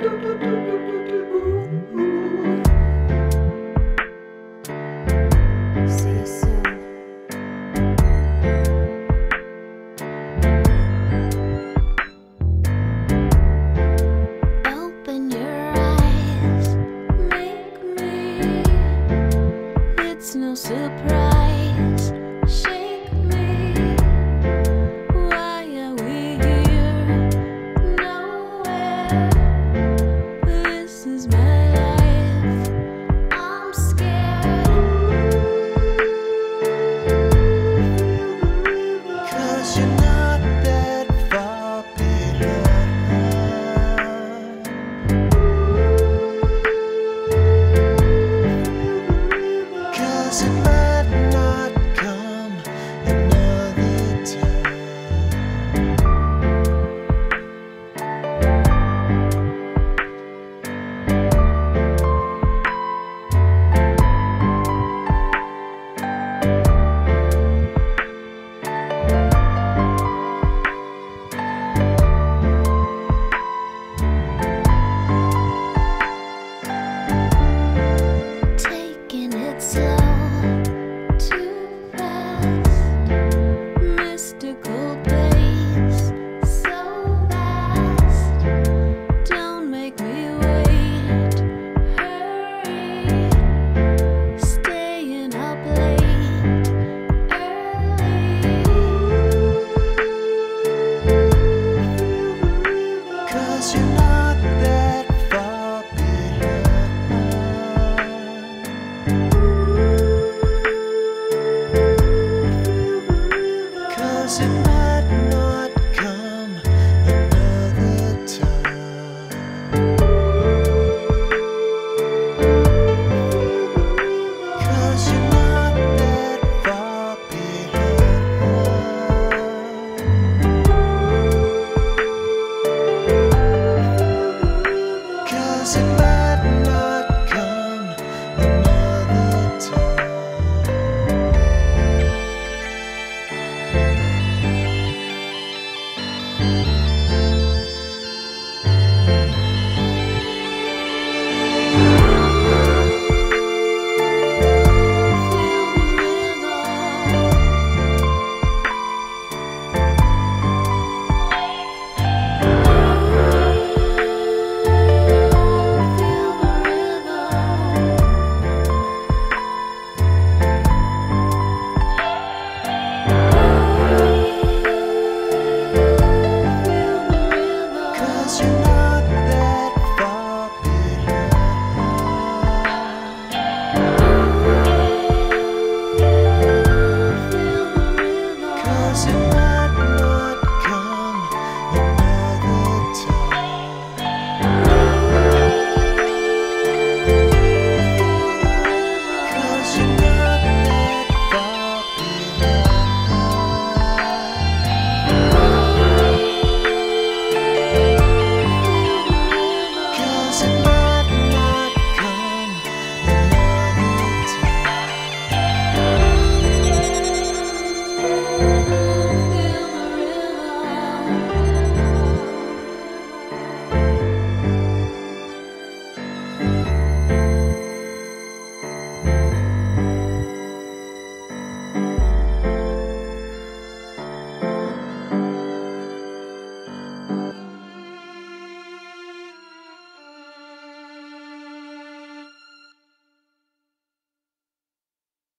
Música you you know passing by.